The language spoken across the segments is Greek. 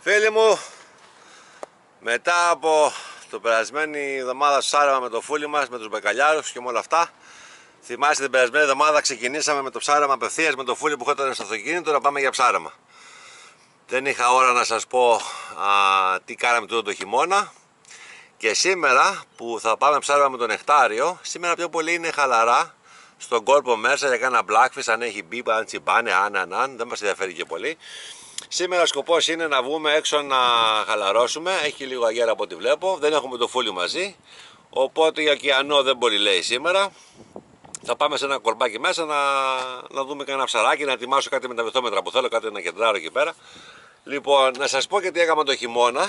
Φίλοι μου, μετά από το περασμένη εβδομάδα ψάρεμα με το φούλι μας, με τους μπεκαλιάρους και με όλα αυτά Θυμάστε την περασμένη εβδομάδα ξεκινήσαμε με το ψάρεμα απευθείας με το φούλι που είχατε στο αυτοκίνητο να πάμε για ψάρεμα Δεν είχα ώρα να σας πω α, τι κάναμε τούτο το χειμώνα. Και σήμερα που θα πάμε ψάρεμα με τον Νεκτάριο, σήμερα πιο πολύ είναι χαλαρά στον κόλπο μέσα για κάνα blackfish, αν έχει μπει, αν τσιμπάνε, αν, αν, αν, δεν μας ενδιαφέρει και πολύ Σήμερα ο σκοπός είναι να βγούμε έξω να χαλαρώσουμε, έχει λίγο αγέρα από ό,τι βλέπω, δεν έχουμε το φούλι μαζί, οπότε για ωκεανό δεν μπορεί λέει σήμερα. Θα πάμε σε ένα κορμπάκι μέσα να, να δούμε κανένα ψαράκι, να ετοιμάσω κάτι με τα βυθόμετρα που θέλω, κάτι να κεντράρω εκεί πέρα. Λοιπόν, να σας πω και τι έκαμε το χειμώνα,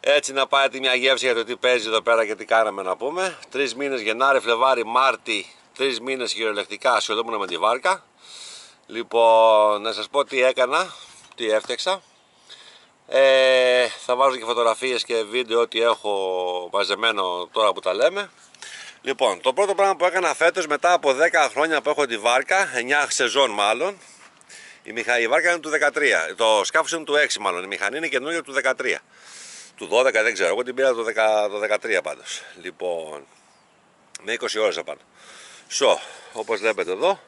έτσι να πάτε μια γεύση για το τι παίζει εδώ πέρα και τι κάναμε να πούμε. Τρεις μήνες Γενάρη, Φλεβάρι, Μάρτι, τρεις μήνες κυριολεκτικά ασχολούμαι με τη βάρκα. Λοιπόν, να σας πω τι έκανα, τι έφτιαξα. Ε, θα βάζω και φωτογραφίες και βίντεο ότι έχω μαζεμένο τώρα που τα λέμε. Λοιπόν, το πρώτο πράγμα που έκανα φέτος μετά από 10 χρόνια που έχω τη βάρκα, 9 σεζόν μάλλον, η, μηχα... η βάρκα είναι του 13, το σκάφος είναι του 6 μάλλον, η μηχανή είναι καινούργια του 13. Του 12 δεν ξέρω, εγώ την πήρα το, 10... το 13 πάντως. Λοιπόν, με 20 ώρες απάνω. So, όπως βλέπετε εδώ,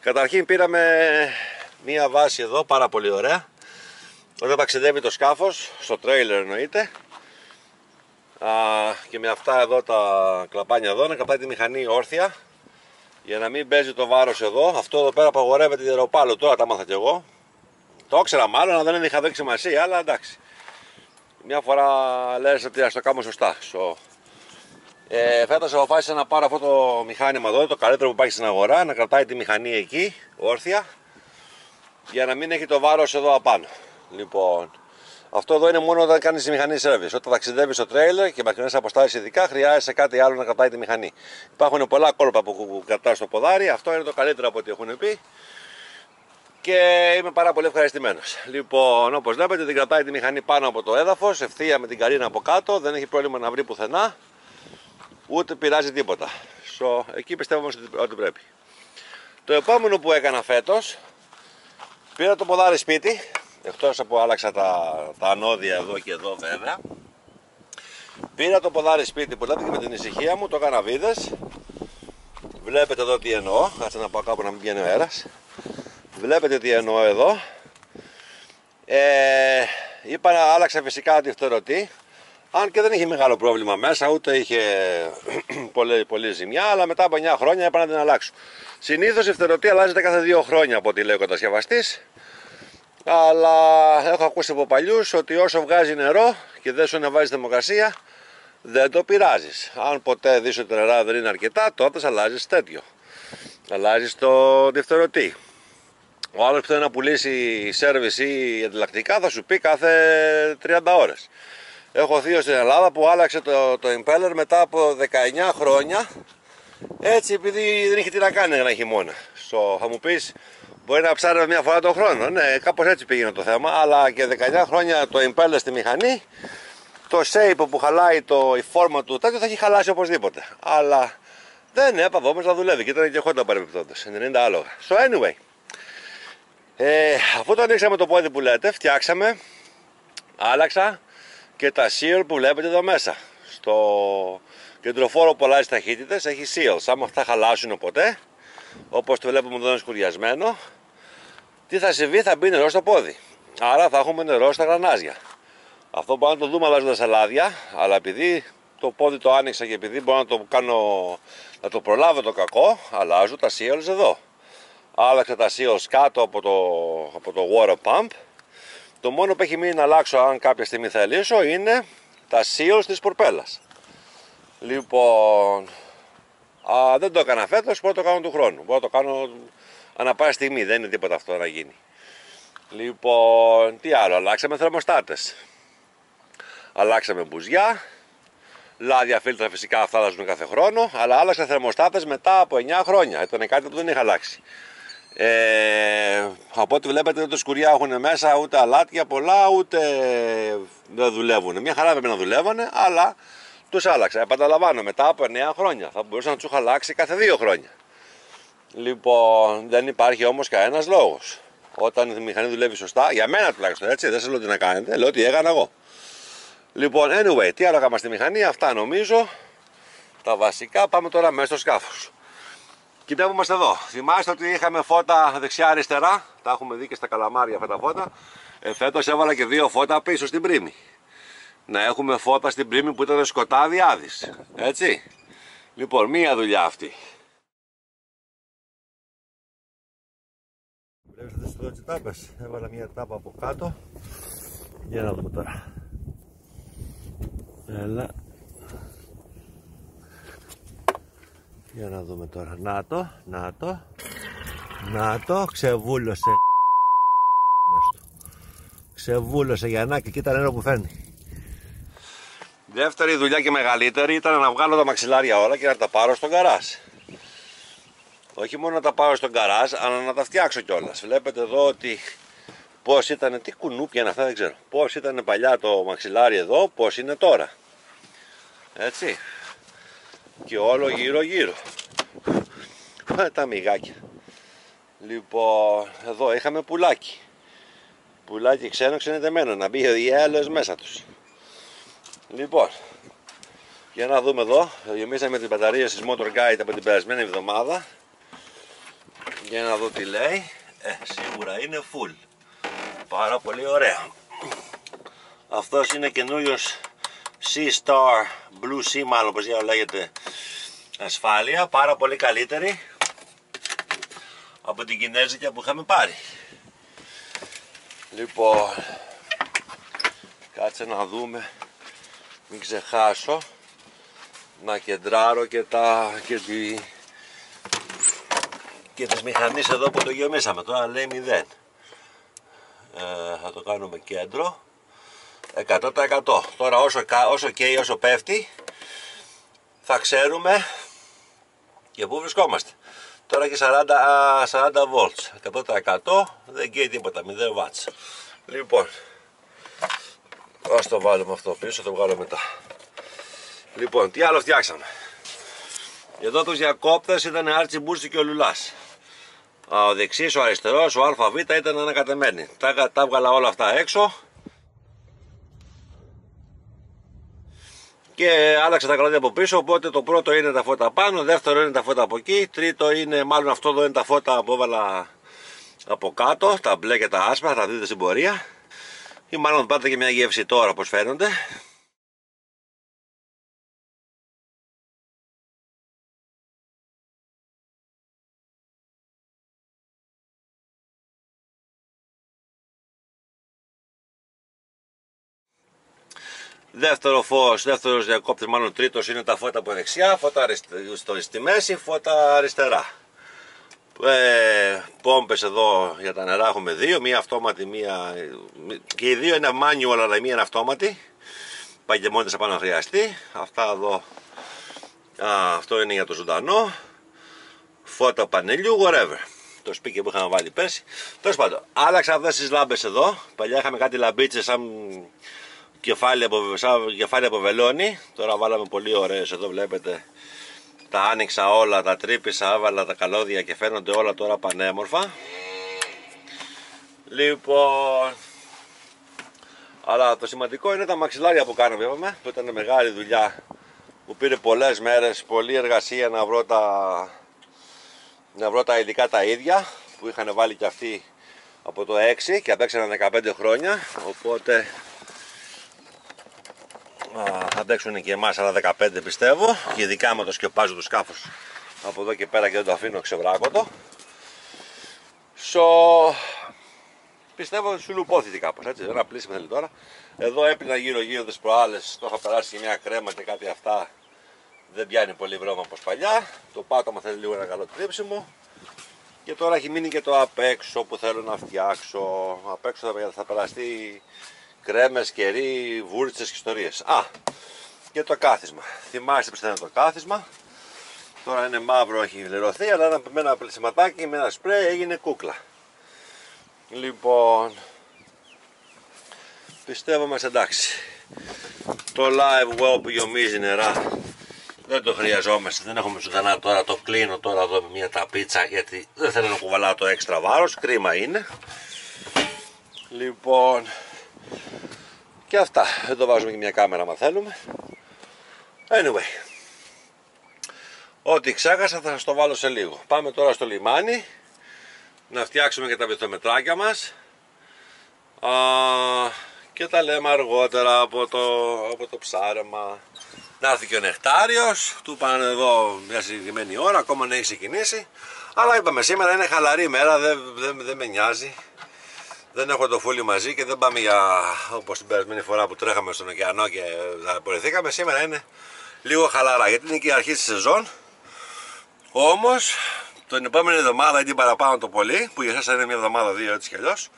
Καταρχήν πήραμε μία βάση εδώ πάρα πολύ ωραία. Όταν ταξιδεύει το σκάφος, στο τρέιλερ εννοείται. Α, και με αυτά εδώ τα κλαπάνια εδώ να κρατάει τη μηχανή όρθια για να μην παίζει το βάρος εδώ. Αυτό εδώ πέρα απαγορεύεται ιεροπάλο τώρα τα μάθα κι εγώ. Το ήξερα μάλλον αλλά δεν είχα δέξει σημασία αλλά εντάξει. Μια φορά λες ότι ας το κάνουμε σωστά so, ε, Φέτος αποφάσισα να πάρω αυτό το μηχάνημα εδώ, το καλύτερο που υπάρχει στην αγορά, να κρατάει τη μηχανή εκεί, όρθια, για να μην έχει το βάρος εδώ απάνω. Λοιπόν, αυτό εδώ είναι μόνο όταν κάνεις τη μηχανή service. Όταν ταξιδεύεις στο τρέιλερ και μακρινέ αποστάσεις ειδικά, χρειάζεσαι κάτι άλλο να κρατάει τη μηχανή. Υπάρχουν πολλά κόλπα που κρατάς στο ποδάρι, αυτό είναι το καλύτερο από ό,τι έχουν πει. Και είμαι πάρα πολύ ευχαριστημένος. Λοιπόν, όπως βλέπετε, την κρατάει τη μηχανή πάνω από το έδαφος, ευθεία με την καρίνα από κάτω, δεν έχει πρόβλημα να βρει πουθενά ούτε πειράζει τίποτα. So, εκεί πιστεύω ότι πρέπει. Το επόμενο που έκανα φέτος, πήρα το ποδάρι σπίτι, εκτός από άλλαξα τα, τα ανώδια εδώ και εδώ βέβαια. Πήρα το ποδάρι σπίτι που λέτε και με την ησυχία μου, το έκανα βίδες. Βλέπετε εδώ τι εννοώ, κάτσε να πάω κάπου να μην βγαίνει ο αέρας. Βλέπετε τι εννοώ εδώ. Ε, είπα να άλλαξα φυσικά τη φτερωτή αν και δεν είχε μεγάλο πρόβλημα μέσα, ούτε είχε πολύ, πολύ ζημιά, αλλά μετά από 9 χρόνια έπρεπε να την αλλάξω. Συνήθως η φτερωτή αλλάζεται κάθε 2 χρόνια από ό,τι λέει ο κατασκευαστής. Αλλά έχω ακούσει από παλιούς ότι όσο βγάζει νερό και δεν σου ανεβάζει θερμοκρασία, δεν το πειράζεις. Αν ποτέ δεις ότι το νερά δεν είναι αρκετά, τότε αλλάζεις τέτοιο. Αλλάζεις το διφτερωτή. Ο άλλος που θέλει να πουλήσει σερβις ή αντιλακτικά θα σου πει κάθε 30 ώρες. Έχω θείο στην Ελλάδα που άλλαξε το, το impeller μετά από 19 χρόνια έτσι επειδή δεν είχε τι να κάνει ένα χειμώνα. So, θα μου πεις μπορεί να ψάρει μια φορά το χρόνο. Ναι, κάπως έτσι πήγαινε το θέμα. Αλλά και 19 χρόνια το impeller στη μηχανή το shape που χαλάει το, η φόρμα του τέτοιο θα έχει χαλάσει οπωσδήποτε. Αλλά δεν έπαβε όμως να δουλεύει και ήταν και χόντα παρεμπιπτόντως. 90 άλογα. So anyway. Ε, αφού το ανοίξαμε το πόδι που λέτε, φτιάξαμε, άλλαξα, και τα seal που βλέπετε εδώ μέσα. Στο κεντροφόρο πολλά ταχύτητες έχει seals. Άμα αυτά χαλάσουν ποτέ, όπως το βλέπουμε εδώ είναι σκουριασμένο, τι θα συμβεί, θα μπει νερό στο πόδι. Άρα θα έχουμε νερό στα γρανάζια. Αυτό μπορούμε να το δούμε αλλάζοντας αλάδια, αλλά επειδή το πόδι το άνοιξα και επειδή μπορώ να το κάνω, να το προλάβω το κακό, αλλάζω τα seals εδώ. Άλλαξα τα seals κάτω από το, από το water pump το μόνο που έχει μείνει να αλλάξω αν κάποια στιγμή θα λύσω είναι τα seals της πορπέλας. Λοιπόν, α, δεν το έκανα φέτος, μπορώ να το κάνω του χρόνου. Μπορώ να το κάνω ανά πάση στιγμή, δεν είναι τίποτα αυτό να γίνει. Λοιπόν, τι άλλο, αλλάξαμε θερμοστάτες. Αλλάξαμε μπουζιά, λάδια φίλτρα φυσικά αυτά αλλάζουν κάθε χρόνο, αλλά άλλαξα θερμοστάτες μετά από 9 χρόνια. Ήταν κάτι που δεν είχα αλλάξει. Ε, από ό,τι βλέπετε δεν το σκουριά έχουν μέσα ούτε αλάτια πολλά ούτε δεν δουλεύουν. Μια χαρά πρέπει να δουλεύανε αλλά τους άλλαξα. Επαναλαμβάνω μετά από 9 χρόνια. Θα μπορούσα να τους είχα αλλάξει κάθε 2 χρόνια. Λοιπόν δεν υπάρχει όμως κανένας λόγος. Όταν η μηχανή δουλεύει σωστά, για μένα τουλάχιστον έτσι, δεν σας λέω τι να κάνετε, λέω ότι έκανα εγώ. Λοιπόν, anyway, τι άλλο έκανα στη μηχανή, αυτά νομίζω. Τα βασικά, πάμε τώρα μέσα στο σκάφος. Κοιτάξτε που είμαστε εδώ. Θυμάστε ότι είχαμε φώτα δεξιά-αριστερά. Τα έχουμε δει και στα καλαμάρια αυτά τα φώτα. Ε, φέτος έβαλα και δύο φώτα πίσω στην πρίμη. Να έχουμε φώτα στην πρίμη που ήταν σκοτάδι άδης. Έτσι. Λοιπόν, μία δουλειά αυτή. Βλέπετε εδώ τις τάπες. Έβαλα μία τάπα από κάτω. Για να δούμε τώρα. Έλα. Για να δούμε τώρα. Να το, να το. Να το, ξεβούλωσε. Ξεβούλωσε για να και κοίτα νερό που φέρνει. Δεύτερη δουλειά και μεγαλύτερη ήταν να βγάλω τα μαξιλάρια όλα και να τα πάρω στον καράζ. Όχι μόνο να τα πάρω στον καράζ, αλλά να τα φτιάξω κιόλας. Βλέπετε εδώ ότι πώς ήταν, τι κουνούπια είναι αυτά δεν ξέρω. Πώς ήταν παλιά το μαξιλάρι εδώ, πώς είναι τώρα. Έτσι. Και όλο γύρω γύρω. Τα μυγάκια. Λοιπόν, εδώ είχαμε πουλάκι. Πουλάκι ξένο ξενιτεμένο, να μπει ο διάλογος μέσα τους. Λοιπόν, για να δούμε εδώ, γεμίσαμε τις μπαταρίες της Motor Guide από την περασμένη εβδομάδα. Για να δω τι λέει. Ε, σίγουρα είναι full. Πάρα πολύ ωραία. Αυτός είναι καινούριος C-Star Blue Sea μάλλον όπως λέγεται ασφάλεια. Πάρα πολύ καλύτερη από την Κινέζικη που είχαμε πάρει. Λοιπόν, κάτσε να δούμε, μην ξεχάσω να κεντράρω και τα και, τη, και τις μηχανές εδώ που το γεμίσαμε. Τώρα λέει 0. Ε, θα το κάνουμε κέντρο. 100%. Τώρα όσο, όσο καίει, όσο πέφτει, θα ξέρουμε και πού βρισκόμαστε; Τώρα και 40, 40 volts, 100% δεν καίει τίποτα, 0 watts. Λοιπόν, ας το βάλουμε αυτό πίσω, το βγάλω μετά. Λοιπόν, τι άλλο φτιάξαμε; Εδώ τους διακόπτες ήταν Άρτσι Μπούρση και ο Λουλάς. Ο δεξής, ο αριστερός, ο ΑΒ ήταν ανακατεμένοι. Τα, τα έβγαλα όλα αυτά έξω και άλλαξε τα καλώδια από πίσω οπότε το πρώτο είναι τα φώτα πάνω, δεύτερο είναι τα φώτα από εκεί τρίτο είναι μάλλον αυτό εδώ είναι τα φώτα που έβαλα από κάτω τα μπλε και τα άσπρα θα δείτε στην πορεία. Ή μάλλον πάτε και μια γεύση τώρα πως φαίνονται Δεύτερο φως, δεύτερος διακόπτης, μάλλον τρίτος είναι τα φώτα από δεξιά, φώτα στο, στη μέση, φώτα αριστερά. Ε, πόμπες εδώ για τα νερά έχουμε δύο, μία αυτόματη, μία... και οι δύο είναι manual αλλά η μία είναι αυτόματη. Πάει και μόνη πάνω να χρειαστεί. Αυτά εδώ, α, αυτό είναι για το ζωντανό. Φώτα πανελιού, whatever. Το σπίτι που είχαμε βάλει πέρσι. Τέλος πάντων, άλλαξα αυτές τις λάμπες εδώ. Παλιά είχαμε κάτι λαμπίτσες σαν κεφάλι από, κεφάλι από βελόνι. Τώρα βάλαμε πολύ ωραίες εδώ βλέπετε. Τα άνοιξα όλα, τα τρύπησα, έβαλα τα καλώδια και φαίνονται όλα τώρα πανέμορφα. Λοιπόν αλλά το σημαντικό είναι τα μαξιλάρια που κάναμε είπαμε, που ήταν μεγάλη δουλειά που πήρε πολλές μέρες, πολλή εργασία να βρω τα, να βρω τα υλικά τα ίδια που είχαν βάλει και αυτοί από το 6 και απέξαναν 15 χρόνια. Οπότε θα αντέξουν και εμάς άλλα 15 πιστεύω. Και ειδικά με το σκεπάζω το σκάφος. Από εδώ και πέρα και δεν το αφήνω ξεβράκωτο so, πιστεύω ότι σου λουπώθηκε κάπως έτσι, ένα πλήσιμο θέλει τώρα. Εδώ έπινα γύρω γύρω τις προάλλες. Το είχα περάσει και μια κρέμα και κάτι αυτά. Δεν πιάνει πολύ βρώμα όπως παλιά. Το πάτωμα θέλει λίγο ένα καλό τρίψιμο. Και τώρα έχει μείνει και το απ' έξω που θέλω να φτιάξω. Απ' έξω θα, θα περαστεί κρέμες, κερί, βούρτσες και ιστορίες. Α, και το κάθισμα. Θυμάστε πως ήταν το κάθισμα. Τώρα είναι μαύρο, έχει λερωθεί, αλλά με ένα πλησιματάκι, με ένα σπρέι έγινε κούκλα. Λοιπόν, πιστεύω μας εντάξει. Το live well που γεμίζει νερά δεν το χρειαζόμαστε, δεν έχουμε ζωντανά τώρα, το κλείνω τώρα εδώ με μια ταπίτσα γιατί δεν θέλω να κουβαλάω το έξτρα βάρος, κρίμα είναι. Λοιπόν, και αυτά. Εδώ βάζουμε και μια κάμερα αν θέλουμε. Anyway, ό,τι ξέχασα θα σας το βάλω σε λίγο. Πάμε τώρα στο λιμάνι να φτιάξουμε και τα βυθομετράκια μας Α, και τα λέμε αργότερα από το, από το ψάρεμα. Να έρθει και ο Νεκτάριος, του πάνε εδώ μια συγκεκριμένη ώρα, ακόμα δεν έχει ξεκινήσει. Αλλά είπαμε σήμερα είναι χαλαρή μέρα, δεν, δεν, δεν με νοιάζει. Δεν έχω το φούλι μαζί και δεν πάμε για όπως την περασμένη φορά που τρέχαμε στον ωκεανό και απορριθήκαμε. Σήμερα είναι λίγο χαλαρά γιατί είναι και η αρχή της σεζόν. Όμως την επόμενη εβδομάδα ή την παραπάνω το πολύ, που για εσάς είναι μια εβδομάδα δύο έτσι κι αλλιώς,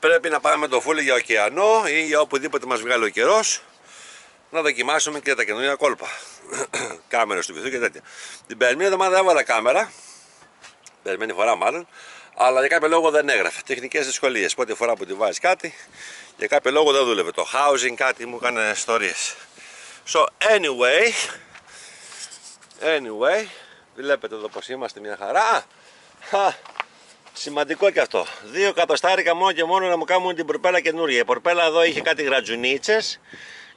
πρέπει να πάμε με το φούλι για ωκεανό ή για οπουδήποτε μας βγάλει ο καιρός να δοκιμάσουμε και τα καινούργια κόλπα. Κάμερες του βυθού και τέτοια. Την περασμένη εβδομάδα έβαλα κάμερα, περασμένη φορά μάλλον, αλλά για κάποιο λόγο δεν έγραφε. Τεχνικές δυσκολίες. Πρώτη φορά που τη βάζεις κάτι, για κάποιο λόγο δεν δούλευε. Το housing κάτι μου έκανε ιστορίε. So, anyway, anyway, βλέπετε εδώ πως είμαστε μια χαρά. σημαντικό και αυτό. Δύο κατοστάρικα μόνο και μόνο να μου κάνουν την προπέλα καινούργια. Η προπέλα εδώ είχε κάτι γρατζουνίτσες,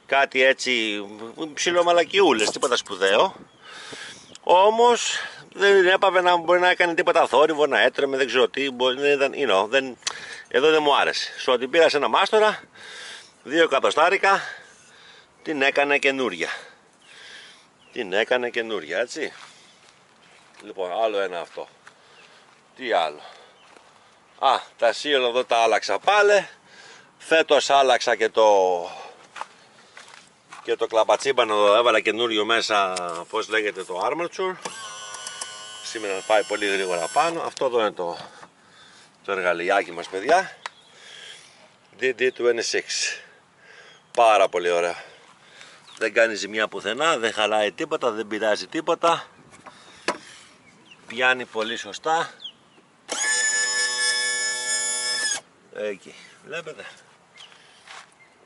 κάτι έτσι ψιλομαλακιούλες, τίποτα σπουδαίο. Όμως δεν έπαβε να μπορεί να έκανε τίποτα θόρυβο, να έτρεμε, δεν ξέρω τι. δεν, you know, δεν, εδώ δεν μου άρεσε. Σου την πήρας σε ένα μάστορα, δύο εκατοστάρικα, την έκανε καινούρια. Την έκανε καινούρια, έτσι. Λοιπόν, άλλο ένα αυτό. Τι άλλο; Α, τα σύλλογα εδώ τα άλλαξα πάλι. Φέτος άλλαξα και το και το κλαπατσίμπανο έβαλα καινούριο μέσα, πώς λέγεται το armature. Σήμερα πάει πολύ γρήγορα πάνω. Αυτό εδώ είναι το, το εργαλειάκι μας παιδιά. DD26. Πάρα πολύ ωραία. Δεν κάνει ζημιά πουθενά, δεν χαλάει τίποτα, δεν πειράζει τίποτα. Πιάνει πολύ σωστά. Εκεί, βλέπετε.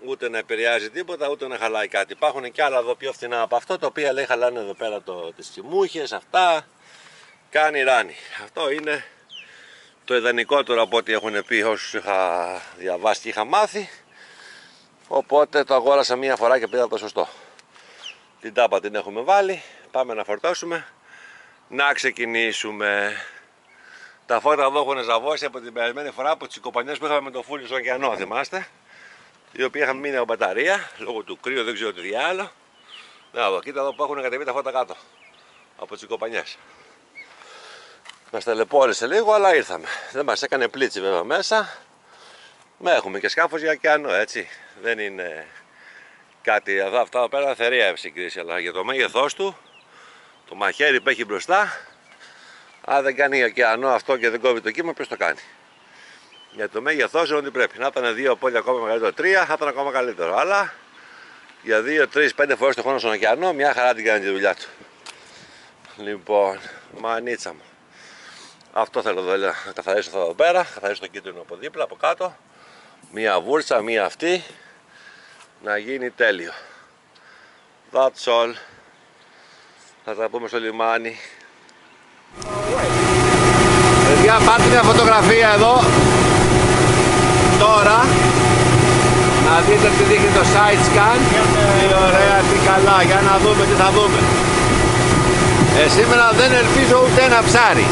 Ούτε να επηρεάζει τίποτα, ούτε να χαλάει κάτι. Υπάρχουν και άλλα εδώ πιο φθηνά από αυτό, το οποίο λέει χαλάνε εδώ πέρα το, τις τσιμούχες, αυτά κάνει ράνι. Αυτό είναι το ιδανικότερο από ό,τι έχουν πει όσους είχα διαβάσει και είχα μάθει. Οπότε το αγόρασα μία φορά και πήρα το σωστό. Την τάπα την έχουμε βάλει, πάμε να φορτώσουμε, να ξεκινήσουμε. Τα φώτα εδώ έχουν ζαβώσει από την περασμένη φορά από τις κοπανιές που είχαμε με το φούλι στον ωκεανό, θυμάστε. Οι οποίοι είχαν μείνει από μπαταρία, λόγω του κρύου δεν ξέρω τι διάλογο. Να δω, κοίτα εδώ που έχουν κατεβεί τα φώτα κάτω από τις κοπανιές. Μας ταλαιπώρησε λίγο, αλλά ήρθαμε. Δεν μας έκανε πλήτσι βέβαια μέσα. Με έχουμε και σκάφος για ωκεανό, έτσι. Δεν είναι κάτι εδώ, αυτά εδώ πέρα θερία συγκρίση, αλλά για το μέγεθός του, το μαχαίρι που έχει μπροστά, αν δεν κάνει ωκεανό αυτό και δεν κόβει το κύμα, ποιος το κάνει. Για το μέγεθός είναι ότι πρέπει. Να ήταν δύο πόλια ακόμα μεγαλύτερο, τρία, θα ήταν ακόμα καλύτερο. Αλλά για δύο, τρεις, πέντε φορές το χρόνο στον ωκεανό, μια χαρά την κάνει τη δουλειά του. Λοιπόν, μανίτσα μου. Αυτό θέλω εδώ, να καθαρίσω αυτό εδώ πέρα, καθαρίσω το κίτρινο από δίπλα, από κάτω. Μία βούρτσα, μία αυτή. Να γίνει τέλειο. That's all. Θα τα πούμε στο λιμάνι. Παιδιά, πάρτε μια φωτογραφία εδώ. Τώρα. Να δείτε τι δείχνει το side scan. Τι ωραία, τι καλά. Για να δούμε τι θα δούμε. Ε, σήμερα δεν ελπίζω ούτε ένα ψάρι,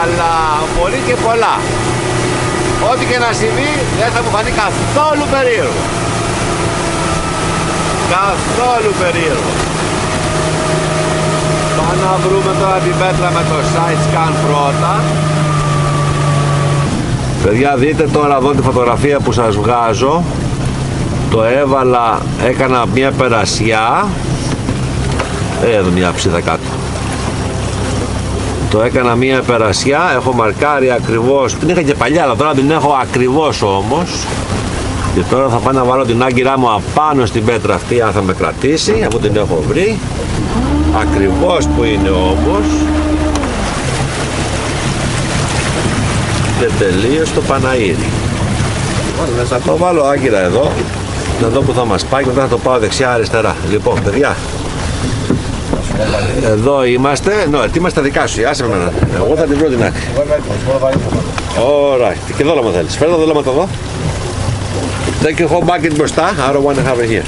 αλλά πολύ και πολλά. Ό,τι και να συμβεί δεν θα μου φανεί καθόλου περίεργο. Καθόλου περίεργο. Πάμε να βρούμε τώρα την πέτρα με το side scan πρώτα. Παιδιά δείτε τώρα εδώ τη φωτογραφία που σας βγάζω το έβαλα, έκανα μια περασιά ε, εδώ μια ψίδα κάτω το έκανα μία περασιά, έχω μαρκάρει ακριβώς, την είχα και παλιά αλλά τώρα την έχω ακριβώς όμως. Και τώρα θα πάω να βάλω την άγκυρά μου απάνω στην πέτρα αυτή αν θα με κρατήσει, αφού την έχω βρει. Ακριβώς που είναι όμως. Και τελείως το Παναήρι θα το βάλω άγκυρα εδώ. Να δω που θα μας πάει και μετά θα το πάω δεξιά αριστερά λοιπόν παιδιά εδώ είμαστε. Ναι, τι είμαστε δικά σου. Άσε με Εγώ θα την βρω την άκρη. Ωραία. Και δόλωμα θέλεις. Φέρω δόλωμα το εδώ. Take your whole bucket μπροστά. I don't want to have it here.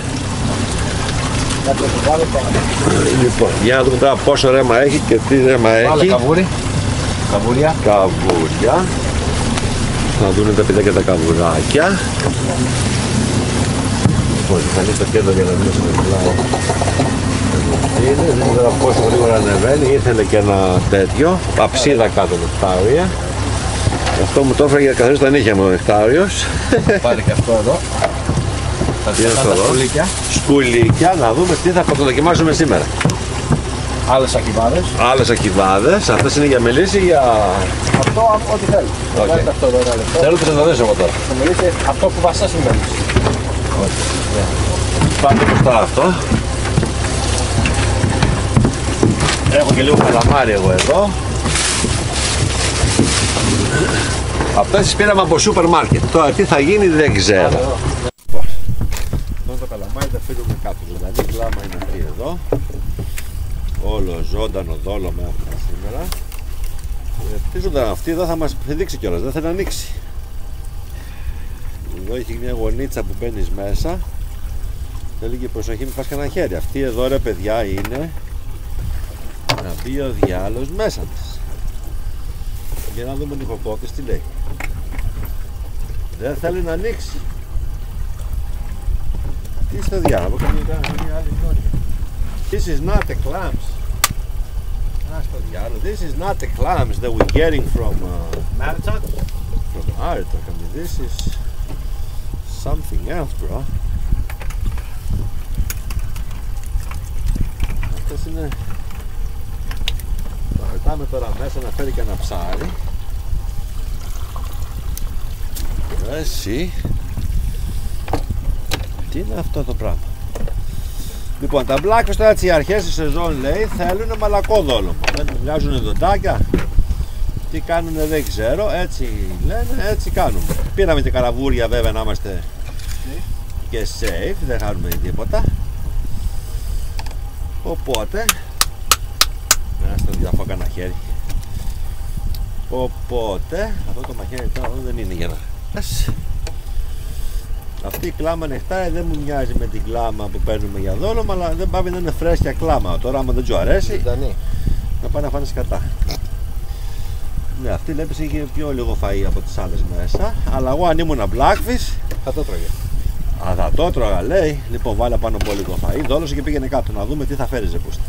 Λοιπόν, για να δούμε τώρα πόσο ρέμα έχει και τι ρέμα Βάλε έχει. καβούρι. Καβούρια. Καβούρια. Να δουν τα παιδιά και τα καβουράκια. Λοιπόν, θα ανοίξει το κέντρο για να δούμε στο πλάι. Είναι, δεν ξέρω πόσο γρήγορα ανεβαίνει, ήθελε και ένα τέτοιο, παψίδα κάτω νεκτάρια. Αυτό μου το έφερε για καθώς τα νύχια μου ο νεκτάριος. Πάρε και αυτό εδώ. Θα Τι είναι σας αυτό τα εδώ; σκουλίκια. Σκουλίκια, να δούμε τι θα πρωτοδοκιμάσουμε σήμερα. Άλλες ακιβάδες. Άλλες ακιβάδες, αυτές είναι για μελίσι ή για... Αυτό ό,τι θέλει. Οκ. Βάλτε αυτό εδώ ένα λεπτό. Θέλω να το εγώ τώρα; Θα μιλήσει αυτό που βασά σημαίνει. Πάτε μπροστά αυτό. Έχω και λίγο καλαμάρι εγώ εδώ. Αυτές τις πήραμε από σούπερ μάρκετ. Τώρα τι θα γίνει δεν ξέρω. Αυτό το καλαμάρι θα φύγουμε κάτω. Δηλαδή κλάμα είναι αυτή εδώ. Όλο ζωντανό δόλωμα έχουμε σήμερα. Ε, Τι ζωντανό αυτή εδώ θα μας δείξει κιόλας. Δεν θέλει να ανοίξει. Εδώ έχει μια γωνίτσα που μπαίνεις μέσα. Θέλει και προσοχή μην φας κανένα χέρι. Αυτή εδώ ρε παιδιά είναι να μπει ο διάλογος μέσα της. Για να δούμε ο νυχοκόκκης τι λέει. Δεν θέλει να ανοίξει. Τι στο διάλογο, κάνει μια άλλη εικόνα. This is not a clams. Α, στο διάλογο. This is not the clams that we're getting from uh, Μάρτσα. from Aritok. I mean, this is something else, bro. Αυτές είναι... Θα πετάμε τώρα μέσα να φέρει και ένα ψάρι. Εσύ. Τι είναι αυτό το πράγμα; Λοιπόν, τα μπλάκος τώρα έτσι οι αρχές της σεζόν λέει θέλουν μαλακό δόλωμο. Δεν βγάζουν δοντάκια. Τι κάνουν δεν ξέρω, έτσι λένε, έτσι κάνουμε. Πήραμε και καραβούρια βέβαια να είμαστε και safe, δεν χάνουμε τίποτα. Οπότε, να στο διαφώ κανένα χέρι. Οπότε, αυτό το μαχαίρι τώρα εδώ δεν είναι για να... Ας. Αυτή η κλάμα νεκτάρι δεν μου μοιάζει με την κλάμα που παίρνουμε για δόλωμα, αλλά δεν πάει να είναι φρέσκια κλάμα. Τώρα άμα δεν του αρέσει, Ζωντανή. να πάει να φάνε σκατά. Ναι, αυτή λέει πως είχε πιο λίγο φαΐ από τις άλλες μέσα, αλλά εγώ αν ήμουν blackfish, Θα το τρώγε. α, θα το έτρωγα λέει. Λοιπόν, βάλε πάνω από λίγο φαΐ, δόλωσε και πήγαινε κάτω να δούμε τι θα φέρει ζεπούστα.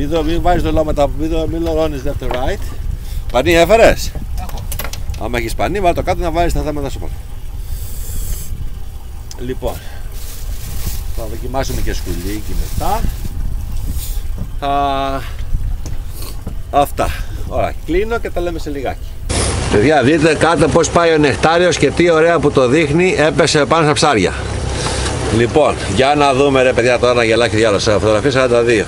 Μην, δω, μην βάζεις το λόγο τα, μην, δω, μην λωρώνεις left and right. Πανί έφερες; Έχω. Άμα έχεις πανί, βάλε το κάτω να βάλεις τα θέματα σου πάνω. Λοιπόν, θα δοκιμάσουμε και σκουλίκι μετά. Α, αυτά. Ωραία, κλείνω και τα λέμε σε λιγάκι. Παιδιά, δείτε κάτω πώς πάει ο νεκτάριος και τι ωραία που το δείχνει έπεσε πάνω στα ψάρια. Λοιπόν, για να δούμε ρε παιδιά τώρα να γελάκι διάλογος. Σε φωτογραφία 42.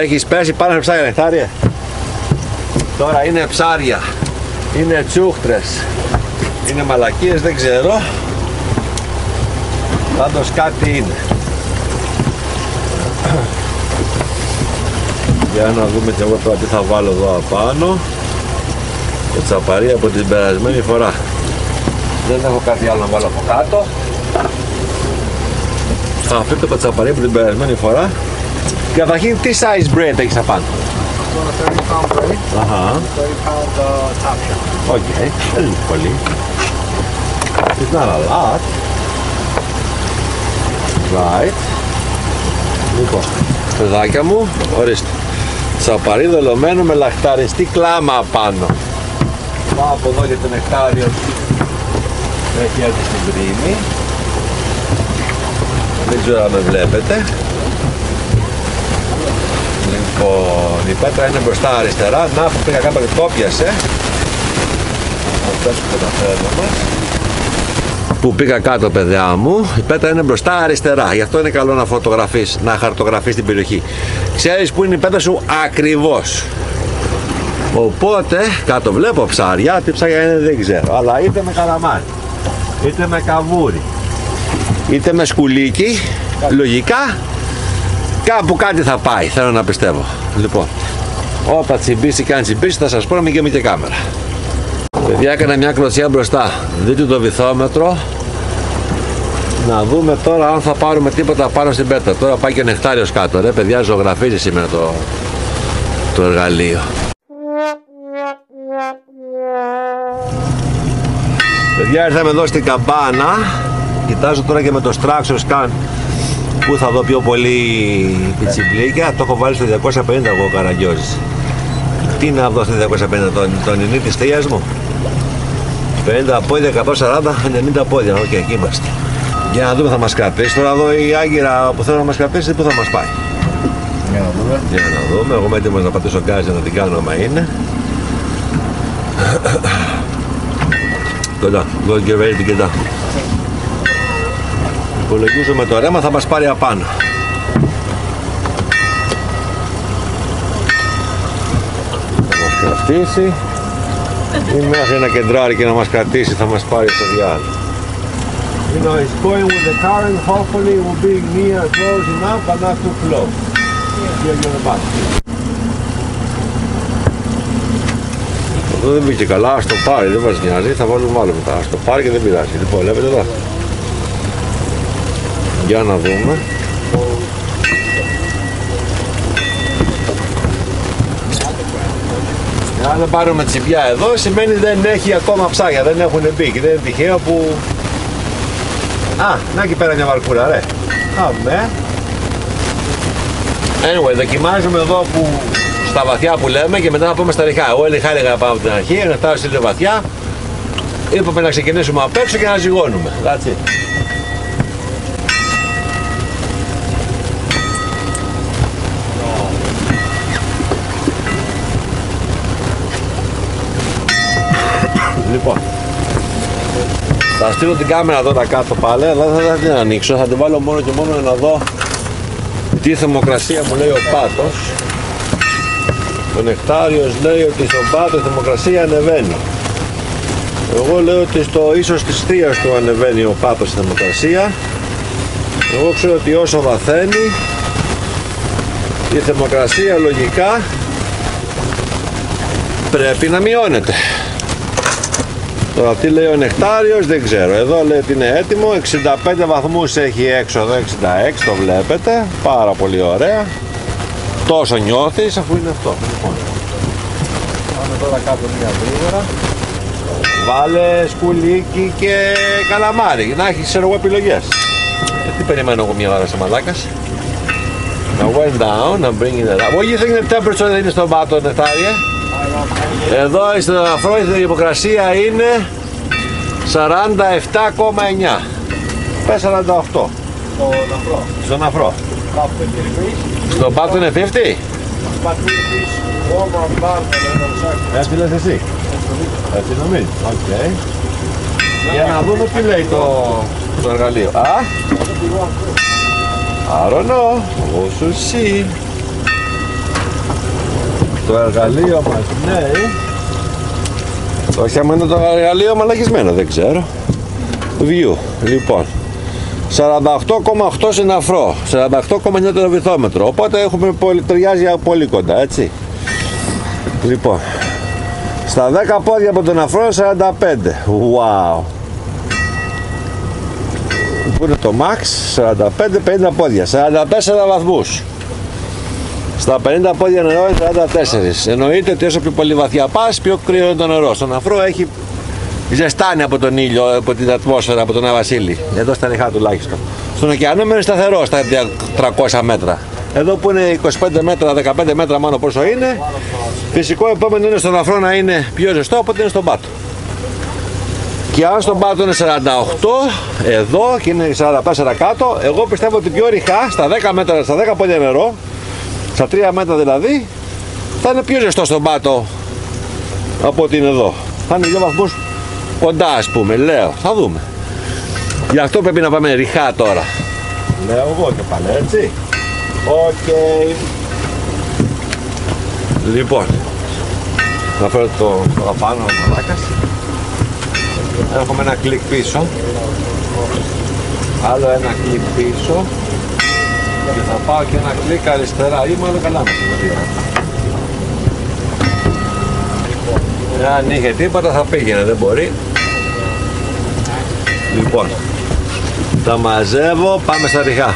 Έχεις πέσει πάνω στα ψάρια νεκτάρια. Τώρα είναι ψάρια. Είναι τσούχτρες. Είναι μαλακίες, δεν ξέρω. Πάντως κάτι είναι. Για να δούμε και εγώ τώρα τι θα βάλω εδώ απάνω. Το τσαπαρί από την περασμένη φορά. Δεν έχω κάτι άλλο να βάλω από κάτω. Θα αφήσω το τσαπαρί από την περασμένη φορά. Καταρχήν τι size bread έχεις απάνω; Τώρα 30 pound bread, Αχα. 30 pound uh, top shot. OK, δεν είναι πολύ. It's not a lot. Right. Λοιπόν, παιδάκια μου, ορίστε. Τσαπαρί δολωμένο με λαχταριστή κλάμα πάνω. Πάω από εδώ για τον Νεκτάριο. Έχει έρθει στην πρύμη. Δεν ξέρω αν με βλέπετε. Λοιπόν, η πέτρα είναι μπροστά αριστερά. Να που πήγα κάπου και το πιασε. Αυτές που καταφέρνουμε. Που πήγα κάτω παιδιά μου, η πέτρα είναι μπροστά αριστερά. Γι' αυτό είναι καλό να φωτογραφείς, να χαρτογραφείς την περιοχή. Ξέρεις που είναι η πέτρα σου ακριβώς. Οπότε κάτω βλέπω ψάρια, τι ψάρια είναι δεν ξέρω. Αλλά είτε με καλαμάρι, είτε με καβούρι, είτε με σκουλίκι, λογικά κάπου κάτι θα πάει, θέλω να πιστεύω. Λοιπόν, όταν τσιμπήσει και αν τσιμπήσει θα σας πω να μην και κάμερα. Παιδιά έκανα μια κλωτσιά μπροστά. Δείτε το βυθόμετρο. Να δούμε τώρα αν θα πάρουμε τίποτα πάνω στην πέτρα. Τώρα πάει και ο νεκτάριος κάτω. Ρε παιδιά ζωγραφίζει σήμερα το, το εργαλείο. Παιδιά ήρθαμε εδώ στην καμπάνα. Κοιτάζω τώρα και με το Structure Scan που θα δω πιο πολύ πιτσιμπλίκια. Το έχω βάλει στο 250 εγώ καραγκιόζης. Τι να δω στο 250 τον, τον ενή της θείας μου; 50 πόδια, 140, 90 πόδια. Οκ, εκεί είμαστε. Για να δούμε θα μας κρατήσει. Τώρα εδώ η άγκυρα που θέλω να μας κρατήσει, πού θα μας πάει; Για να δούμε. Για να δούμε. Εγώ είμαι έτοιμος να πατήσω γκάζι να την κάνω άμα είναι. Κοντά. Go get ready to get down. Υπολογίζουμε το ρέμα θα μας πάρει απάνω. Θα μας κρατήσει. Ή μέχρι να κεντράρει και να μας κρατήσει θα μας πάρει στο διάλογο. You know, it's going with the current. Hopefully, it will be near close enough, but not too close. Here, you're the back. Αυτό δεν μπήκε καλά, ας το πάρει, δεν μας νοιάζει, θα βάλουμε άλλο μετά. Ας το πάρει και δεν πειράζει. Λοιπόν, βλέπετε εδώ. Για να δούμε. Αν δεν πάρουμε τσιπιά εδώ, σημαίνει δεν έχει ακόμα ψάρια, δεν έχουν μπει και δεν είναι τυχαίο που... Α, να εκεί πέρα μια βαρκούρα, ρε. Α, ναι. Anyway, δοκιμάζουμε εδώ που στα βαθιά που λέμε και μετά να πούμε στα ριχά. Εγώ λιχά έλεγα να πάμε από την αρχή, να φτάσουμε στη βαθιά. Είπαμε να ξεκινήσουμε απ' έξω και να ζυγώνουμε. That's it. Θα στείλω την κάμερα εδώ τα κάτω πάλι, αλλά δεν θα την ανοίξω, θα την βάλω μόνο και μόνο να δω τι θερμοκρασία μου λέει ο πάτος. Ο νεκτάριος λέει ότι στον πάτο η θερμοκρασία ανεβαίνει. Εγώ λέω ότι στο ίσως της θείας του ανεβαίνει ο πάτος η θερμοκρασία. Εγώ ξέρω ότι όσο βαθαίνει η θερμοκρασία λογικά πρέπει να μειώνεται. Τώρα τι λέει ο νεκτάριος δεν ξέρω. Εδώ λέει ότι είναι έτοιμο. 65 βαθμούς έχει έξω εδώ 66 το βλέπετε. Πάρα πολύ ωραία. Τόσο νιώθεις αφού είναι αυτό. Λοιπόν. Πάμε τώρα κάτω μια γρήγορα. Βάλε σκουλίκι και καλαμάρι. Να έχεις ξέρω εγώ επιλογές. Ε, τι περιμένω εγώ μια ώρα σε μαλάκας. I went down, I'm bringing it up. What do you think the temperature είναι στον πάτο, Νεκτάριε; Εδώ στην αφρό η θερμοκρασία είναι 47,9. Πες 48. Τον αφρό. Στον αφρό. About 50 degrees. Στον πάτο είναι 50. About 2 degrees warmer on bottom than on surface. Έτσι λες εσύ. Έτσι νομίζεις. Οκ. Για να δούμε τι λέει το, το εργαλείο. Α, I don't know. Όσο εσύ. Το εργαλείο μας λέει... Όχι άμα είναι το εργαλείο μαλακισμένο, δεν ξέρω. View. Λοιπόν. 48,8 συναφρό. 48,9 το βυθόμετρο. Οπότε έχουμε πολύ, ταιριάζει πολύ κοντά, έτσι. Λοιπόν. Στα 10 πόδια από τον αφρό 45. Wow. Πού είναι το max, 45-50 πόδια, 44 βαθμούς. Στα 50 πόδια νερό είναι 44. Εννοείται ότι όσο πιο πολύ βαθιά πας, πιο κρύο είναι το νερό. Στον αφρό έχει ζεστάνει από τον ήλιο, από την ατμόσφαιρα, από τον Αβασίλη. Εδώ στα νυχά τουλάχιστον. Στον ωκεανό μένει σταθερό στα 300 μέτρα. Εδώ που είναι 25 μέτρα, 15 μέτρα μόνο πόσο είναι, φυσικό επόμενο είναι στον αφρό να είναι πιο ζεστό από ότι είναι στον πάτο. Και αν στον πάτο είναι 48, εδώ και είναι 44 κάτω, εγώ πιστεύω ότι πιο ρηχά, στα 10 μέτρα, στα 10 πόδια νερό, στα 3 μέτρα δηλαδή, θα είναι πιο ζεστό στον πάτο από ότι είναι εδώ. Θα είναι δύο βαθμούς κοντά ας πούμε, λέω, θα δούμε. Γι' αυτό πρέπει να πάμε ρηχά τώρα. Λέω εγώ και πάλι, έτσι. Οκ. Λοιπόν, να φέρω το, το πάνω ο μαλάκας. Έχουμε ένα κλικ πίσω. Άλλο ένα κλικ πίσω. Και θα πάω και ένα κλικ αριστερά. Ή μάλλον καλά με Αν είχε τίποτα θα πήγαινε, δεν μπορεί. Λοιπόν, τα μαζεύω, πάμε στα ρηχά.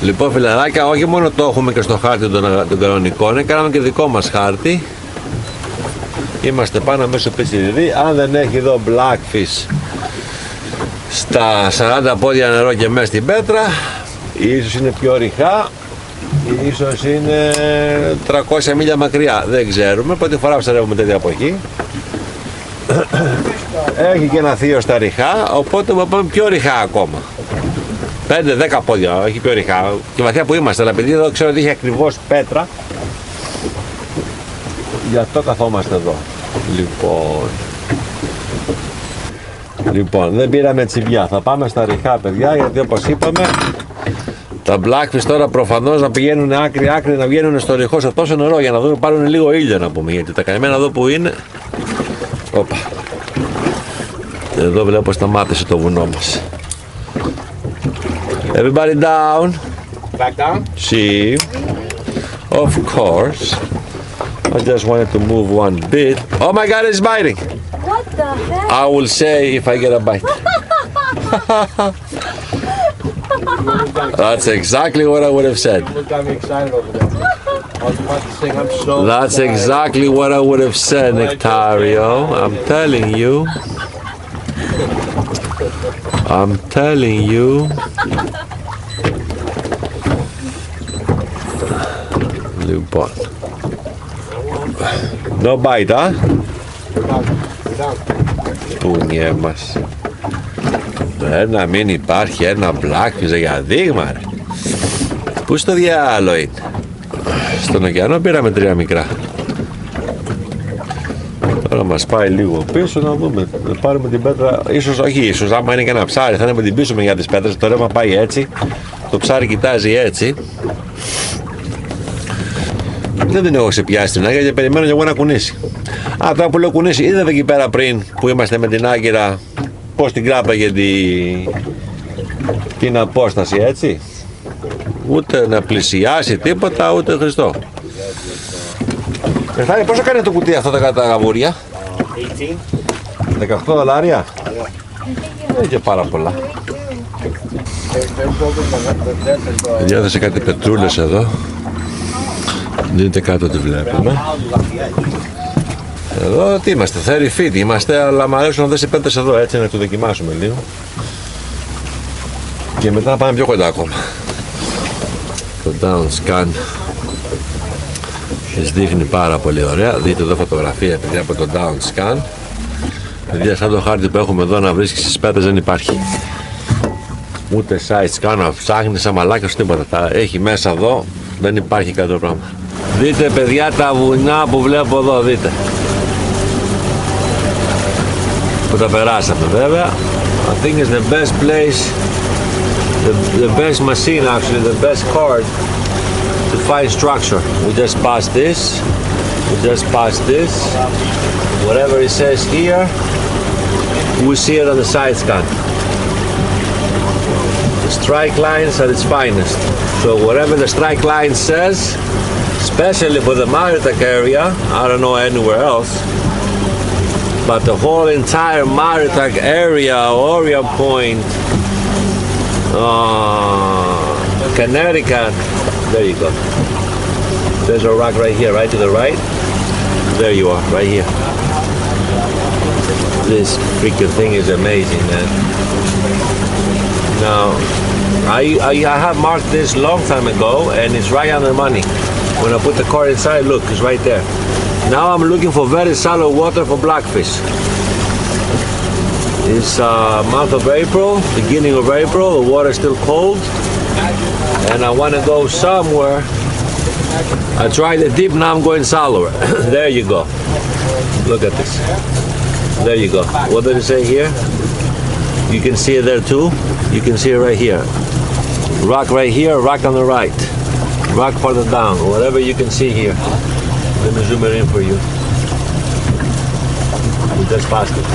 Λοιπόν φιλαράκια, όχι μόνο το έχουμε και στο χάρτη των, των κανονικών, κάναμε και δικό μας χάρτη. Είμαστε πάνω μέσω πιτσιριδί. Αν δεν έχει εδώ blackfish στα 40 πόδια νερό και μέσα στην πέτρα, ίσως είναι πιο ριχά, ίσως είναι 300 μίλια μακριά. Δεν ξέρουμε, πρώτη φορά ψαρεύουμε τέτοια από εκεί. Έχει και ένα θείο στα ριχά, οπότε θα πάμε πιο ριχά ακόμα. 5-10 πόδια, όχι πιο ριχά. Και βαθιά που είμαστε, αλλά επειδή εδώ ξέρω ότι έχει ακριβώς πέτρα, γι' αυτό καθόμαστε εδώ. Λοιπόν. Λοιπόν, δεν πήραμε τσιβιά. Θα πάμε στα ριχά, παιδιά, γιατί όπως είπαμε, τα blackfish τώρα προφανώς να πηγαίνουν άκρη-άκρη, να βγαίνουν στο ριχό σε τόσο νερό για να δουν, πάρουν λίγο ήλιο να πούμε. Γιατί τα καημένα εδώ που είναι. Όπα. Εδώ βλέπω σταμάτησε το βουνό μας. Everybody down; Back down? See. Of course. I just wanted to move one bit. Oh my god, it's biting. What the heck? I will say if I get a bite. That's exactly what I would have said. What got me excited over there? I was about to sing, I'm so That's glad. exactly what I would have said, Nectario. I'm telling you. I'm telling you. Λοιπόν. No bite, α? Πουνιέ μας. Ε, να μην υπάρχει ένα blackfish για δείγμα, ρε. Πού στο διάλογο είναι; Στον ωκεανό πήραμε τρία μικρά. Τώρα μας πάει λίγο πίσω να δούμε. Να πάρουμε την πέτρα. Ίσως, όχι ίσως, άμα είναι και ένα ψάρι, θα είναι με την πίσω για τις πέτρες. Το ρέμα πάει έτσι. Το ψάρι κοιτάζει έτσι. Δεν την έχω ξεπιάσει την Άγκυρα και περιμένω και εγώ να κουνήσει. Α, τώρα που λέω κουνήσει, είδατε εκεί πέρα πριν που είμαστε με την Άγκυρα πώς την κράπαγε την, την απόσταση έτσι; Ούτε να πλησιάσει τίποτα, ούτε Χριστό. Μεθάρι, πόσο κάνει το κουτί αυτό τα, τα γαβούρια; 18. 18 δολάρια. Δεν είναι και πάρα πολλά. Διάθεσε κάτι πετρούλες εδώ. Δείτε κάτω τι βλέπουμε. Εδώ τι είμαστε, θέλει feed είμαστε, αλλά μου αρέσουν αυτές οι πέτρες εδώ έτσι να το δοκιμάσουμε λίγο. Και μετά να πάμε πιο κοντά ακόμα. Το down scan Σας δείχνει πάρα πολύ ωραία. Δείτε εδώ φωτογραφία επειδή από το down scan. Παιδιά σαν το χάρτη που έχουμε εδώ να βρίσκεις τις πέτρες δεν υπάρχει. Ούτε site scan να ψάχνεις σαν μαλάκας τίποτα. Τα έχει μέσα εδώ, δεν υπάρχει κάτι πράγμα. Δείτε παιδιά τα βουνά που βλέπω εδώ, δείτε. Που τα περάσαμε βέβαια. I think it's the best place, the, the best machine actually, the best card to find structure. We just passed this, we just passed this. Whatever it says here, we see it on the side scan. The strike lines at its finest. So whatever the strike line says, especially for the Maritak area, I don't know anywhere else, but the whole entire Maritak area, Orion Point, uh, Connecticut, there you go. There's a rock right here, right to the right. There you are, right here. This freaking thing is amazing, man. Now, I, I, I have marked this long time ago and it's right on the money. When I put the car inside, look, it's right there. Now I'm looking for very shallow water for blackfish. It's uh, month of April, beginning of April, the water is still cold. And I want to go somewhere. I tried the deep, now I'm going shallower. there you go. Look at this. There you go. What did it say here? You can see it there too. You can see it right here. Rock right here, rock on the right. Rock further down, whatever you can see here. Let me zoom it in for you. We just passed it.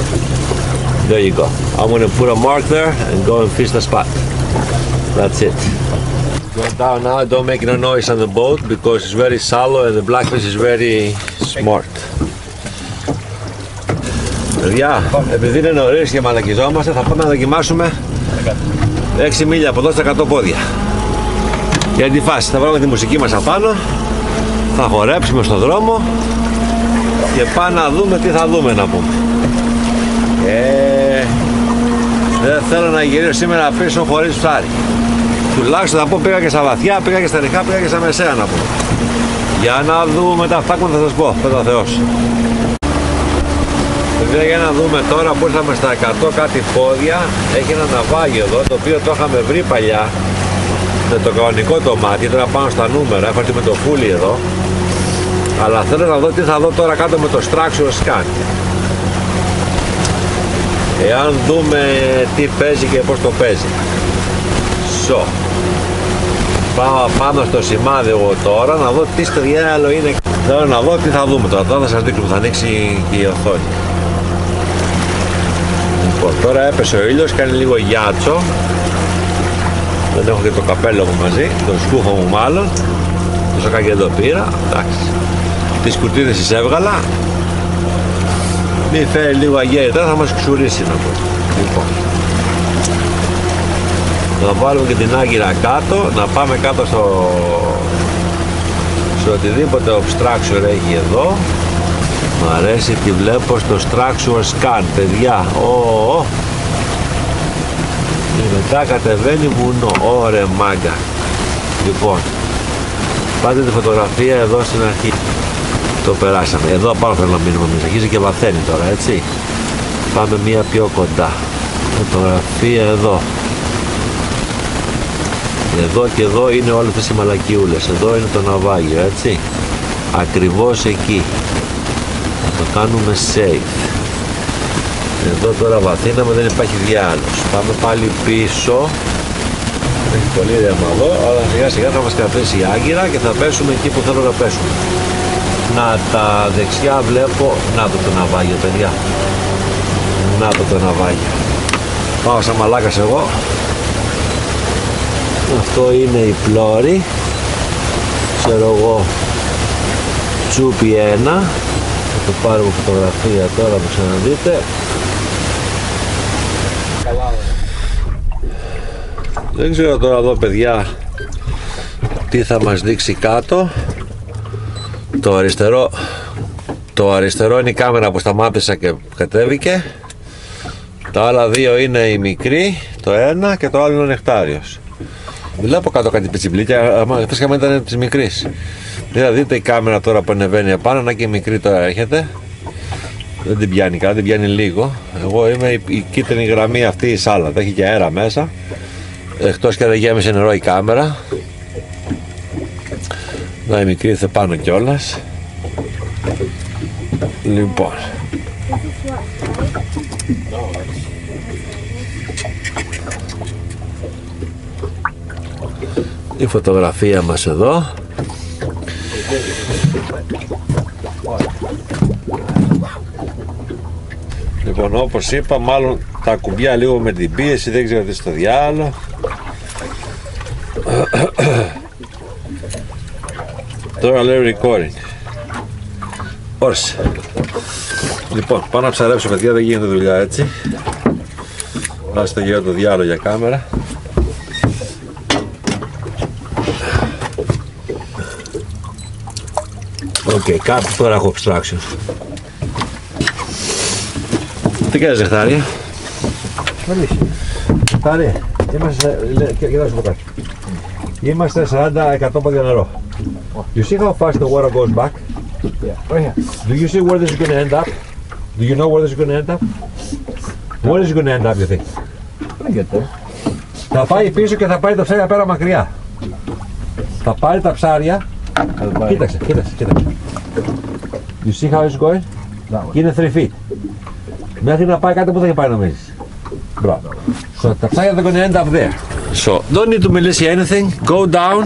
There you go. I'm going to put a mark there and go and fish the spot. That's it. Go down now. Don't make no noise on the boat because it's very shallow and the blackfish is very smart. Παιδιά, επειδή είναι νωρίς και μαλακιζόμαστε, θα πάμε να δοκιμάσουμε 6 μίλια από εδώ στα 100 πόδια. Για τη φάση, θα βάλουμε τη μουσική μας απάνω, θα χορέψουμε στον δρόμο και πάμε να δούμε τι θα δούμε να πούμε. Ε, δεν θέλω να γυρίσω σήμερα πίσω χωρίς ψάρι. Τουλάχιστον θα πω πήγα και στα βαθιά, πήγα και στα ρηχά, πήγα και στα μεσαία να πούμε. Για να δούμε τα φτάκματα θα σας πω, πέτα Θεός. Βέβαια για να δούμε τώρα που ήρθαμε στα 100 κάτι πόδια έχει ένα ναυάγιο εδώ το οποίο το είχαμε βρει παλιά με το κανονικό το μάτι, τώρα πάνω στα νούμερα, έχω έρθει με το φούλι εδώ αλλά θέλω να δω τι θα δω τώρα κάτω με το structure scan εάν δούμε τι παίζει και πως το παίζει so. πάω πάνω στο σημάδι εγώ τώρα να δω τι στο διάλογο είναι θέλω να δω τι θα δούμε τώρα, τώρα θα σας δείξω που θα ανοίξει και η οθόνη Λοιπόν, τώρα έπεσε ο ήλιος, κάνει λίγο γιάτσο. Δεν έχω και το καπέλο μου μαζί, τον σκούφο μου μάλλον. Το σακάκι εδώ πήρα, εντάξει. Τις κουρτίνες τις έβγαλα. Μη φέρει λίγο αγέρι, θα μας ξουρίσει να πω. Λοιπόν. Να βάλουμε και την άγκυρα κάτω, να πάμε κάτω στο, σε οτιδήποτε obstruction έχει εδώ Μ' αρέσει τι βλέπω στο structure scan, παιδιά. Oh, Και μετά κατεβαίνει βουνό. Ωρε μάγκα. Λοιπόν, πάτε τη φωτογραφία εδώ στην αρχή. Το περάσαμε. Εδώ πάνω θέλω να μείνουμε εμείς. Αρχίζει και βαθαίνει τώρα, έτσι. Πάμε μία πιο κοντά. Φωτογραφία εδώ. Εδώ και εδώ είναι όλες τις οι μαλακιούλες. Εδώ είναι το ναυάγιο, έτσι. Ακριβώς εκεί το κάνουμε safe εδώ τώρα βαθύναμε δεν υπάρχει διάλογος πάμε πάλι πίσω έχει πολύ ρεύμα εδώ αλλά σιγά σιγά θα μας κρατήσει η άγκυρα και θα πέσουμε εκεί που θέλω να πέσουμε να τα δεξιά βλέπω. Να το το ναυάγιο παιδιά. Να το το ναυάγιο. Πάω σαν μαλάκας εγώ. Αυτό είναι η πλώρη. Ξέρω εγώ τσούπι 1 θα το πάρουμε φωτογραφία τώρα που ξαναδείτε. Δεν ξέρω τώρα εδώ παιδιά τι θα μας δείξει κάτω το αριστερό το αριστερό είναι η κάμερα που σταμάτησα και κατέβηκε τα άλλα δύο είναι η μικρή το ένα και το άλλο είναι ο νεκτάριος Βλέπω κάτω κάτι πιτσιμπλίκια, φυσικά ήταν της μικρής. Δηλαδή δείτε η κάμερα τώρα που ανεβαίνει επάνω, να και η μικρή τώρα έρχεται. Δεν την πιάνει κάτι, την πιάνει λίγο. Εγώ είμαι η, η κίτρινη γραμμή αυτή η σάλα, έχει και αέρα μέσα. Εκτός και δεν γέμισε νερό η κάμερα. Να η μικρή ήρθε πάνω κιόλας. Λοιπόν. Η φωτογραφία μας εδώ Λοιπόν όπως είπα μάλλον τα κουμπιά λίγο με την πίεση δεν ξέρω τι στο διάλογο Τώρα λέει recording Όρσε Λοιπόν πάω να ψαρέψω παιδιά δεν γίνεται δουλειά έτσι Άστε γύρω το διάλογο για κάμερα OK, okay, κάπου τώρα έχω obstruction. Τι κάνεις Νεχτάρη; Καλή. Νεχτάρη, είμαστε, κοιτάξτε από κάτω. Είμαστε 40-100 πόδια νερό. You see how fast the water goes back? Yeah. Right here. Do you see where this is going to end up? Do you know where this is going to end up? Where is it going to end up, you think? I get there. Θα πάει πίσω και θα πάει τα ψάρια πέρα μακριά. Θα πάρει τα ψάρια. Κοίταξε, κοίταξε, κοίταξε. You see how it's going? That way. Και είναι 3 feet. Μέχρι να πάει κάτι που δεν θα πάει νομίζεις. Μπράβο. So, τα ψάρια δεν going to end up there. So, don't need to μιλήσει anything. Go down.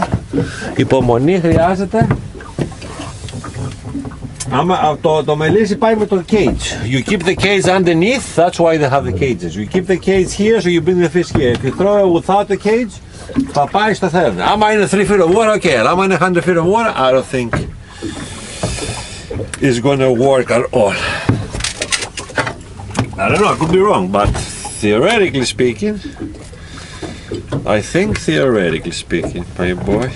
Υπομονή χρειάζεται. Άμα α, το, το μελίσι πάει με το cage. You keep the cage underneath, that's why they have the cages. You keep the cage here, so you bring the fish here. If you throw it without the cage, θα πάει στο θέρμα. Άμα είναι 3 feet of water, okay. Αλλά άμα είναι 100 feet of water, I don't think it's gonna work at all. I don't know, I could be wrong, but theoretically speaking, I think theoretically speaking, my boy,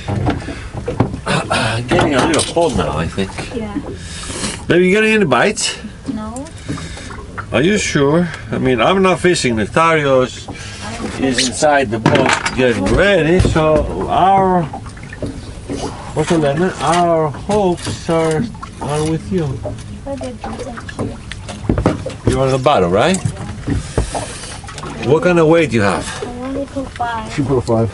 getting a little cold now, I think. Yeah. Maybe you getting any bites? No. Are you sure? I mean, I'm not fishing. Nectarios is inside the boat getting ready, so our what's the name? Our hopes are are with you. But they don't here. You're on the bottom, right? What kind of weight do you have? I wanted to five. Two point five.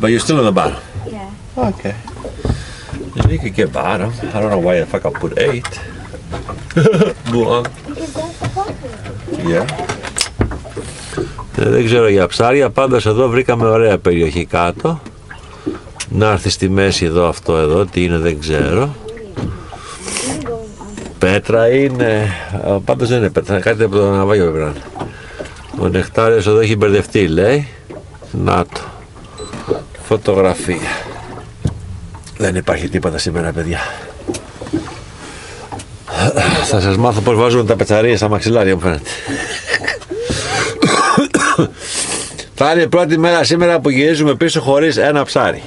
But you're still on the bottom. Yeah. Okay. You could get bottom. I don't know why the fuck I put eight. Go on. Because that's the problem. Yeah. Ε, Δεν ξέρω για ψάρια, πάντως εδώ βρήκαμε ωραία περιοχή κάτω. Να έρθει στη μέση εδώ αυτό εδώ, τι είναι δεν ξέρω. Πέτρα είναι, ε, πάντως δεν είναι πέτρα, κάτι από το ναυάγιο πρέπει να είναι. Ο Νεκτάριος εδώ έχει μπερδευτεί λέει. Να το. Φωτογραφία. Δεν υπάρχει τίποτα σήμερα παιδιά. Θα σας μάθω πώς βάζουν τα πετσαρίες στα μαξιλάρια μου φαίνεται. Θα είναι η πρώτη μέρα σήμερα που γυρίζουμε πίσω χωρίς ένα ψάρι.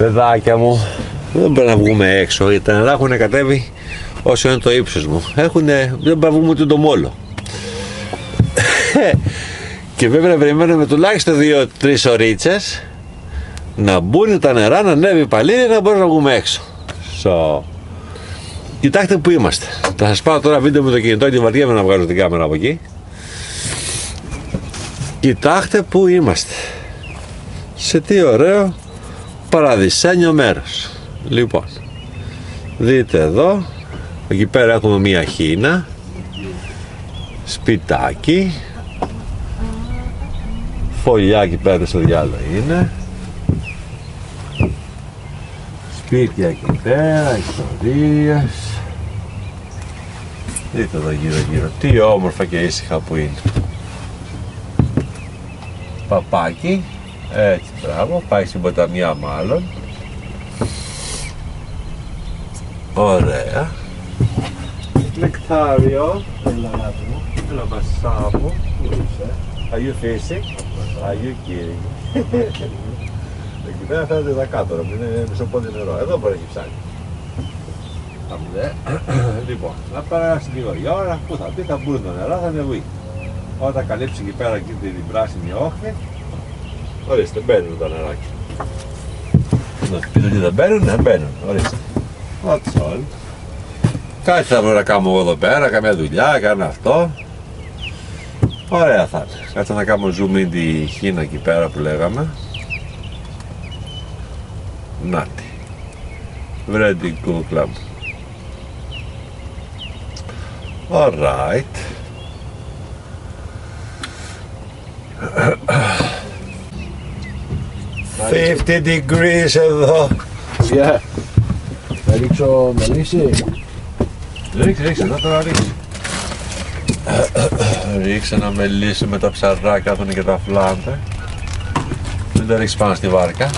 Παιδάκια μου, δεν πρέπει να βγούμε έξω γιατί τα νερά έχουν κατέβει όσο είναι το ύψος μου. Έχουνε, δεν πρέπει να βγούμε ούτε το μόλο. και βέβαια να περιμένουμε τουλάχιστον 2-3 ωρίτσες να μπουν τα νερά, να ανέβει η παλήρη να μπορούμε να βγούμε έξω. So, Κοιτάξτε που είμαστε. Θα σας πάω τώρα βίντεο με το κινητό και βαριέμαι να βγάζω την κάμερα από εκεί. Κοιτάξτε που είμαστε. Σε τι ωραίο παραδεισένιο μέρος. Λοιπόν, δείτε εδώ, εκεί πέρα έχουμε μία χίνα, σπιτάκι, φωλιά εκεί πέρα στο διάλογο είναι, σπίτια εκεί πέρα, ιστορίες. Δείτε εδώ γύρω γύρω, τι όμορφα και ήσυχα που είναι. Παπάκι, έτσι μπράβο, πάει στην ποταμιά μάλλον. Ωραία. Νεκτάριο. Έλα μασά μου. Are you fishing? Are you kidding? Εκεί πέρα φαίνεται δακάτορα που είναι μισό πόντι νερό. Εδώ μπορεί να έχει ψάρι. Πάμε δε. Λοιπόν, να περάσει λίγο η ώρα, πού θα πει, θα μπουν το νερό, θα ανεβεί. Όταν καλύψει εκεί πέρα εκεί την πράσινη όχθη, ορίστε, μπαίνουν τα νεράκια. Να πείτε ότι δεν μπαίνουν, ναι, μπαίνουν, ορίστε. That's all. Κάτι θα βρω να κάνω εγώ εδώ πέρα, καμιά δουλειά, κάνω αυτό. Ωραία θα είναι. Κάτσε να κάνω zoom in τη χίνα εκεί πέρα που λέγαμε. Νάτι. Βρε την κούκλα μου. Alright. Fifty degrees εδώ. Yeah. Θα ρίξω μελίσι. Ρίξε, ρίξε, εδώ τώρα ρίξε. Ρίξε να μελίσει με τα ψαράκια του και τα φλάντα. Μην τα ρίξεις πάνω στη βάρκα.